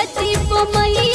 धरती प